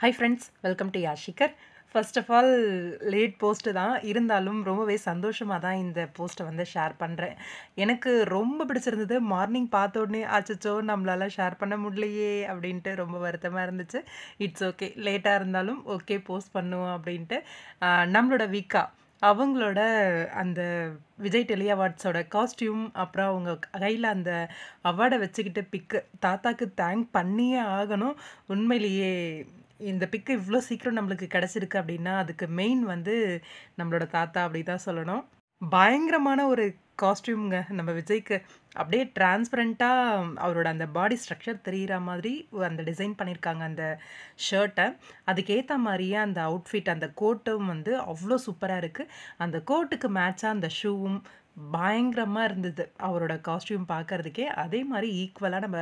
Hi friends welcome to யாஷிகர் first of all late post தான். இருந்தாலும் ரொம்பவே சந்தோஷமாக தான் இந்த போஸ்ட்டை வந்து ஷேர் பண்ணுறேன் எனக்கு ரொம்ப பிடிச்சிருந்தது மார்னிங் பார்த்த உடனே ஆச்சோ நம்மளால் ஷேர் பண்ண முடியலையே அப்படின்ட்டு ரொம்ப வருத்தமாக இருந்துச்சு. இட்ஸ் ஓகே லேட்டாக இருந்தாலும் ஓகே போஸ்ட் பண்ணுவோம் அப்படின்ட்டு. நம்மளோட வீக்கா அவங்களோட அந்த விஜய் டெலி அவார்ட்ஸோட காஸ்டியூம் அப்புறம் அவங்க கையில் அந்த அவார்டை வச்சுக்கிட்டு பிக்கு தாத்தாக்கு தேங்க் பண்ணியே ஆகணும். உண்மையிலேயே இந்த பிக்கு இவ்வளோ சீக்கிரம் நம்மளுக்கு கிடச்சிருக்கு அப்படின்னா அதுக்கு மெயின் வந்து நம்மளோட தாத்தா அப்படி தான் சொல்லணும். பயங்கரமான ஒரு காஸ்டியூம்ங்க நம்ம விஜய்க்கு அப்படியே டிரான்ஸ்பரண்ட்டாக அவரோட அந்த பாடி ஸ்ட்ரக்சர் தெரிகிற மாதிரி அந்த டிசைன் பண்ணியிருக்காங்க அந்த ஷர்ட்டை அதுக்கேற்ற மாதிரியே அந்த அவுட்ஃபிட் அந்த கோட்டும் வந்து அவ்வளோ சூப்பராக இருக்குது அந்த கோட்டுக்கு மேட்சாக அந்த ஷூவும் பயங்கரமாக இருந்தது அவரோட காஸ்டியூம் பார்க்கறதுக்கே அதே மாதிரி ஈக்குவலாக நம்ம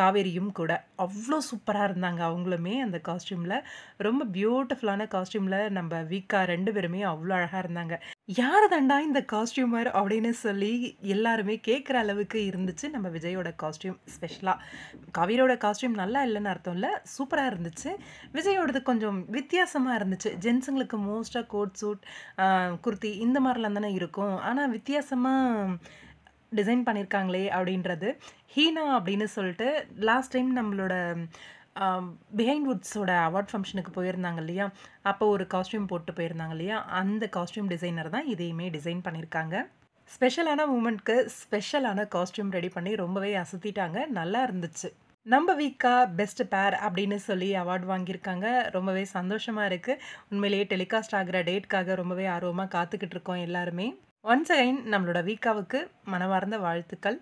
காவேரியும் கூட. அவ்வளோ சூப்பராக இருந்தாங்க அவங்களுமே அந்த காஸ்டியூமில் ரொம்ப பியூட்டிஃபுல்லான காஸ்டியூமில் நம்ம வீக்கா ரெண்டு பேருமே அவ்வளோ அழகாக இருந்தாங்க. யார் தண்டா இந்த காஸ்டியூமர் அப்படின்னு சொல்லி எல்லாருமே கேட்குற அளவுக்கு இருந்துச்சு நம்ம விஜயோட காஸ்டியூம் ஸ்பெஷலாக கவிரோட காஸ்டியூம் நல்லா இல்லைன்னு அர்த்தம் இல்லை. சூப்பராக இருந்துச்சு. விஜயோடது கொஞ்சம் வித்தியாசமாக இருந்துச்சு. ஜென்ஸுங்களுக்கு மோஸ்ட்டாக கோட் சூட் குர்த்தி இந்த மாதிரிலாம் தானே இருக்கும். ஆனால் வித்தியாசமாக டிசைன் பண்ணியிருக்காங்களே அப்படின்றது ஹீனா அப்படின்னு சொல்லிட்டு லாஸ்ட் டைம் நம்மளோட பிஹைண்ட் வுட்ஸோட அவார்ட் ஃபங்க்ஷனுக்கு போயிருந்தாங்க இல்லையா? அப்போ ஒரு காஸ்டியூம் போட்டு போயிருந்தாங்க இல்லையா? அந்த காஸ்டியூம் டிசைனர் தான் இதையுமே டிசைன் பண்ணியிருக்காங்க ஸ்பெஷலான மூமெண்ட்க்கு ஸ்பெஷலான காஸ்டியூம் ரெடி பண்ணி ரொம்பவே அசத்திட்டாங்க. நல்லா இருந்துச்சு. நம்ம வீக்கா பெஸ்ட் பேர் அப்படின்னு சொல்லி அவார்ட் வாங்கியிருக்காங்க. ரொம்பவே சந்தோஷமாக இருக்குது உண்மையிலேயே டெலிகாஸ்ட் ஆகிற டேட்காக ரொம்பவே ஆர்வமாக காத்துக்கிட்டு இருக்கோம் எல்லாருமே. ஒன்ஸ் அகைன் நம்மளோட வீக்காவுக்கு மனமார்ந்த வாழ்த்துக்கள்.